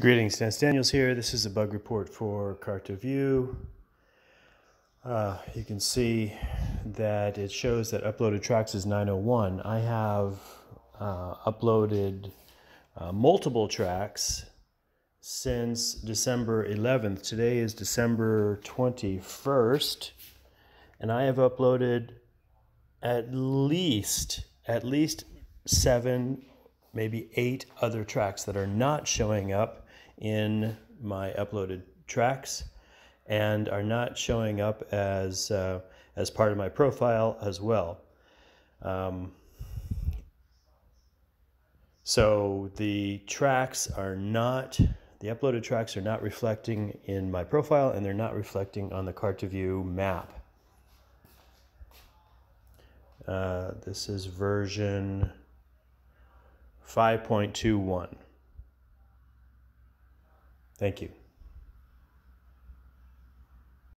Greetings, Dan Daniels here. This is a bug report for KartaView. Uh, you can see that it shows that uploaded tracks is 901. I have uh, uploaded uh, multiple tracks since December 11th. Today is December 21st, and I have uploaded at least at least seven maybe eight other tracks that are not showing up in my uploaded tracks and are not showing up as uh, as part of my profile as well. Um, so the tracks are not the uploaded tracks are not reflecting in my profile and they're not reflecting on the KartaView map. Uh, this is version 5.21. Thank you.